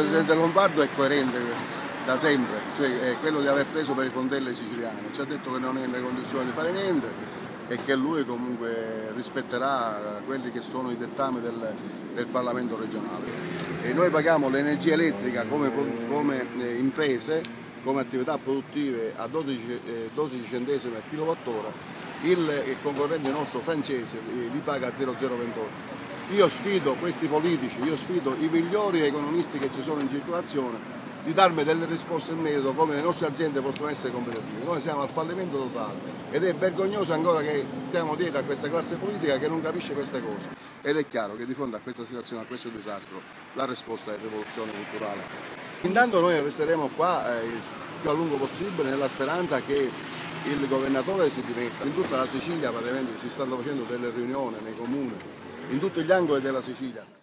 Presidente Lombardo è coerente da sempre, cioè quello di aver preso per i fondelli siciliani, ci ha detto che non è nelle condizioni di fare niente e che lui comunque rispetterà quelli che sono i dettami del, del Parlamento regionale. E noi paghiamo l'energia elettrica come, come eh, imprese, come attività produttive a 12, eh, 12 centesimi al kilowattora, il, il concorrente nostro francese li paga a 0,028. Io sfido questi politici, io sfido i migliori economisti che ci sono in circolazione di darmi delle risposte in merito come le nostre aziende possono essere competitive. Noi siamo al fallimento totale ed è vergognoso ancora che stiamo dietro a questa classe politica che non capisce queste cose. Ed è chiaro che di fronte a questa situazione, a questo disastro, la risposta è rivoluzione culturale. Intanto noi resteremo qua eh, il più a lungo possibile nella speranza che il governatore si dimetta. In tutta la Sicilia praticamente si stanno facendo delle riunioni nei comuni, in tutti gli angoli della Sicilia.